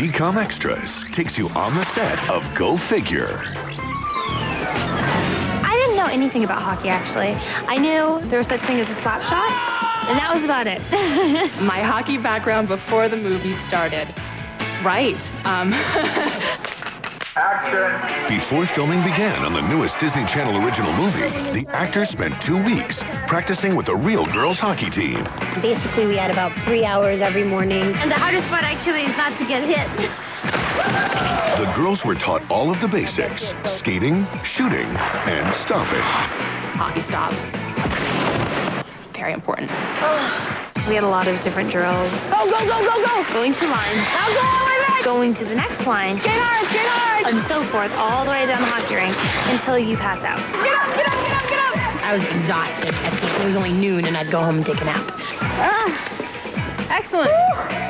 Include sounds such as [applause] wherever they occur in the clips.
DCOM Extras takes you on the set of Go Figure. I didn't know anything about hockey, actually. I knew there was such thing as a slap shot, and that was about it. [laughs] My hockey background before the movie started. Right. Um, [laughs] Before filming began on the newest Disney Channel original movie, the actors spent two weeks practicing with the real girls hockey team. Basically, we had about three hours every morning. and the hardest part, actually, is not to get hit. The girls were taught all of the basics skating, shooting, and stopping. hockey stop. Very important. We had a lot of different drills. Go, go, go, go, go! Going to line. Now go, right, right! Going to the next line. Get hard, get hard! And so forth, all the way down the hockey rink until you pass out. Get up, get up, get up, get up! I was exhausted. I think it was only noon, and I'd go home and take a nap. Excellent.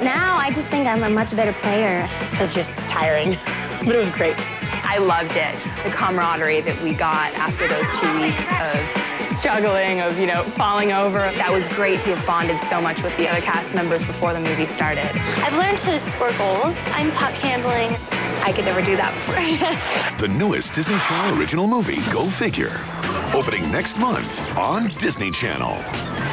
Now I just think I'm a much better player. It was just tiring, [laughs] but it was great. I loved it. The camaraderie that we got after those two weeks of struggling, of, you know, falling over. That was great to have bonded so much with the other cast members before the movie started. I've learned to score goals. I'm puck handling. I could never do that before. [laughs] The newest Disney Channel original movie, Go Figure. Opening next month on Disney Channel.